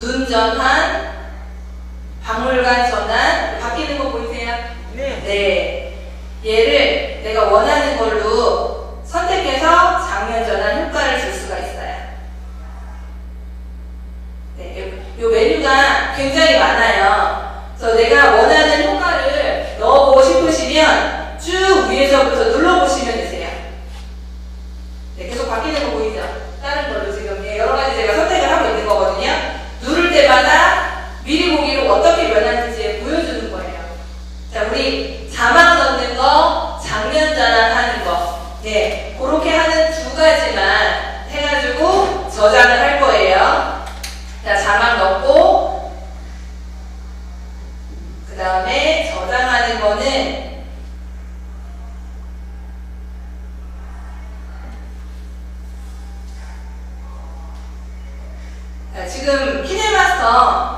운전한 박물관 전환 바뀌는 거 보이세요? 네. 네. 얘를 내가 원하는 걸로 선택해서 장면 전환 효과를 줄 수가 있어요. 네. 요, 메뉴가 굉장히 많아요. 그래서 내가 원하는 효과를 넣어보고 싶으시면 쭉 위에서부터 눌러보시면 돼요. 우리 자막 넣는 거, 작년 자랑하는 거. 예, 그렇게 하는 두 가지만 해가지고 저장을 할 거예요. 자, 자막 넣고, 그 다음에 저장하는 거는 지금 키네마스터